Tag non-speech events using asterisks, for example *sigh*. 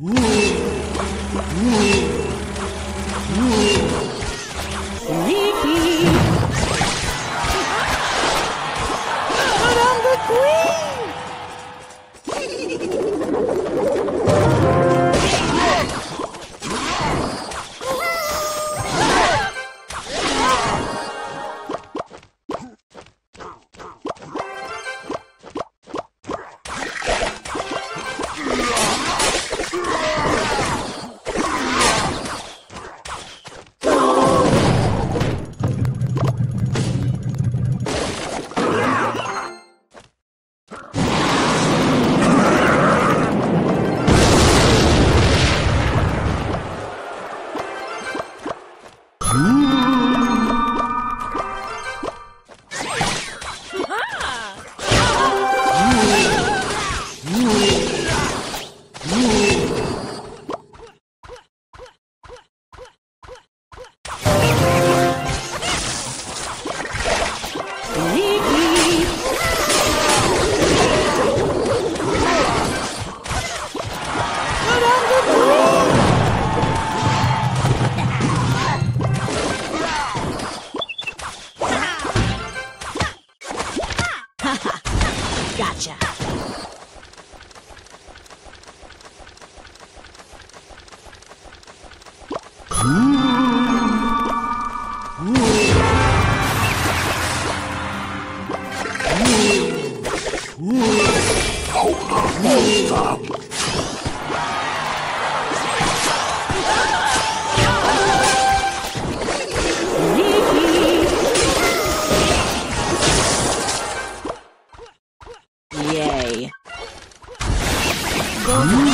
Ooh. Ooh. Ooh. Фу! *laughs* Gotcha. Ooh. 成。嗯